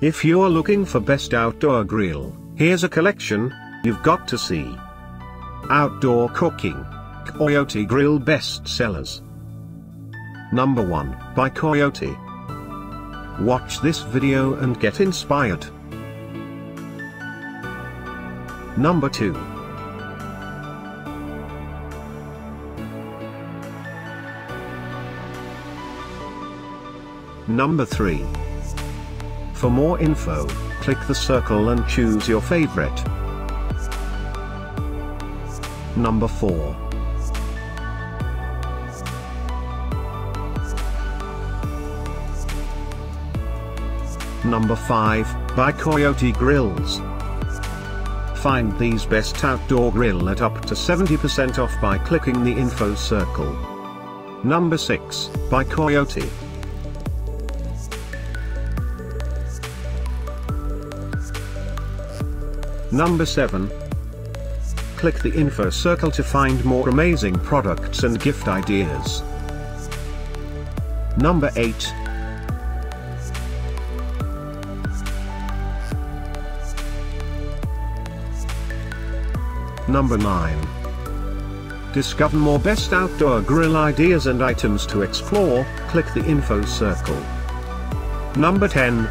If you're looking for best outdoor grill, here's a collection you've got to see. Outdoor cooking. Coyote Grill Best Sellers. Number 1, by Coyote. Watch this video and get inspired. Number 2. Number 3. For more info, click the circle and choose your favorite. Number 4. Number 5, by Coyote Grills. Find these best outdoor grill at up to 70% off by clicking the info circle. Number 6, by Coyote. Number 7. Click the info circle to find more amazing products and gift ideas. Number 8. Number 9. Discover more best outdoor grill ideas and items to explore, click the info circle. Number 10.